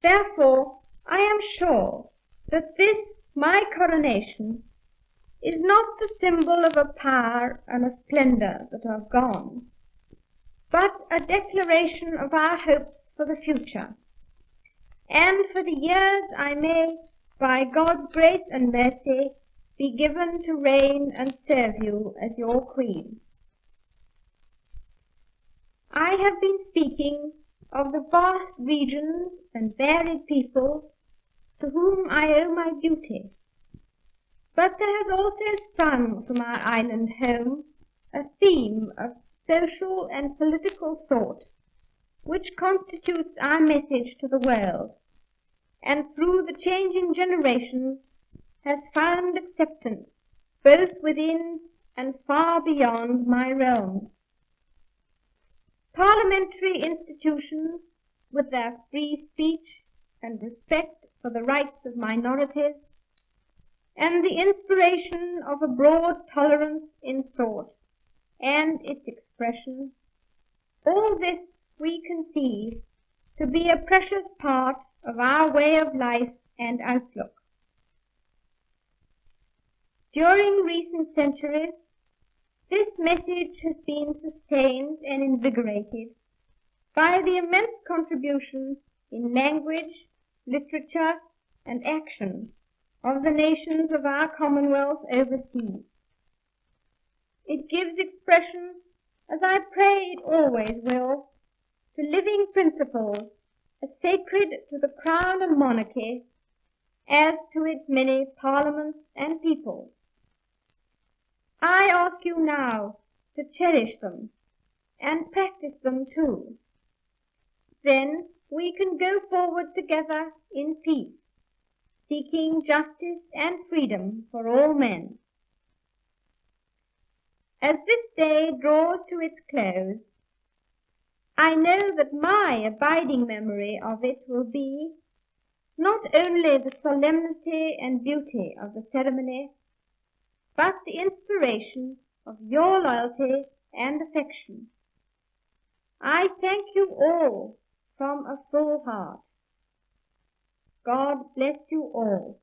Therefore, I am sure that this my coronation is not the symbol of a power and a splendor that are gone, but a declaration of our hopes for the future, and for the years I may, by God's grace and mercy, be given to reign and serve you as your queen. I have been speaking of the vast regions and varied peoples to whom I owe my duty. But there has also sprung from our island home a theme of social and political thought which constitutes our message to the world, and through the changing generations has found acceptance both within and far beyond my realms. Parliamentary institutions, with their free speech and respect for the rights of minorities, and the inspiration of a broad tolerance in thought and its expression, all this we conceive to be a precious part of our way of life and outlook. During recent centuries, this message has been sustained and invigorated by the immense contribution in language, literature, and action of the nations of our Commonwealth overseas. It gives expression, as I pray it always will, to living principles as sacred to the crown and monarchy as to its many parliaments and peoples. I ask you now to cherish them and practice them too. Then we can go forward together in peace, seeking justice and freedom for all men. As this day draws to its close, I know that my abiding memory of it will be not only the solemnity and beauty of the ceremony, but the inspiration of your loyalty and affection. I thank you all from a full heart. God bless you all.